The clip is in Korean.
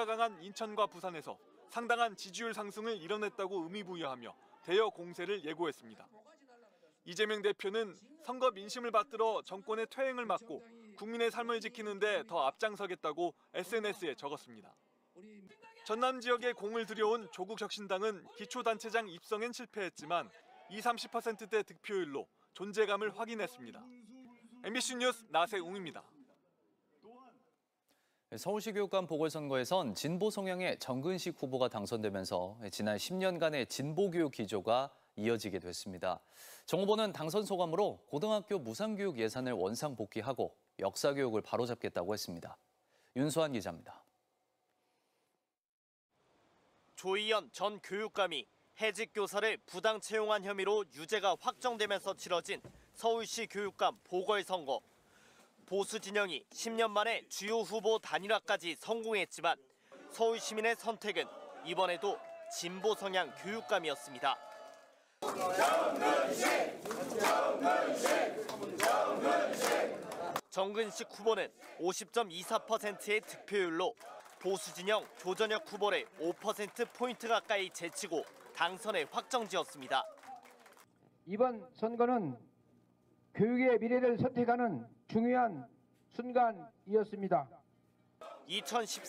편차가 강한 인천과 부산에서 상당한 지지율 상승을 이뤄냈다고 의미부여하며 대여 공세를 예고했습니다. 이재명 대표는 선거 민심을 받들어 정권의 퇴행을 막고 국민의 삶을 지키는데 더 앞장서겠다고 SNS에 적었습니다. 전남 지역에 공을 들여온 조국 혁신당은 기초단체장 입성엔 실패했지만 20, 30%대 득표율로 존재감을 확인했습니다. MBC 뉴스 나세웅입니다. 서울시 교육감 보궐선거에선 진보 성향의 정근식 후보가 당선되면서 지난 10년간의 진보 교육 기조가 이어지게 됐습니다. 정 후보는 당선 소감으로 고등학교 무상교육 예산을 원상 복귀하고 역사 교육을 바로잡겠다고 했습니다. 윤수환 기자입니다. 조희연 전 교육감이 해직 교사를 부당 채용한 혐의로 유죄가 확정되면서 치러진 서울시 교육감 보궐선거. 보수 진영이 10년 만에 주요 후보 단일화까지 성공했지만 서울 시민의 선택은 이번에도 진보 성향 교육감이었습니다. 정근식 후보는 50.24%의 득표율로 보수 진영 조전혁 후보를 5%포인트 가까이 제치고 당선에 확정지었습니다. 이번 선거는 교육의 미래를 선택하는 중요한 순간이었습니다. 2014